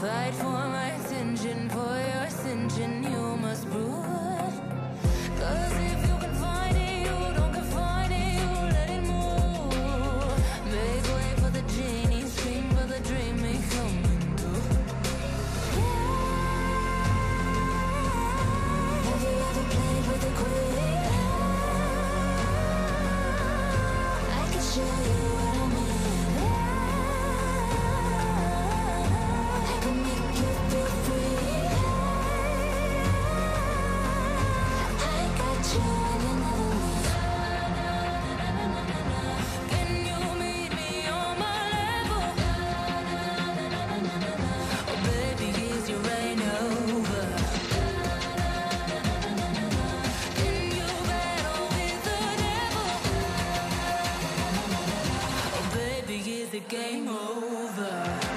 Fight for my attention, for your ascension, you must prove. is the game over?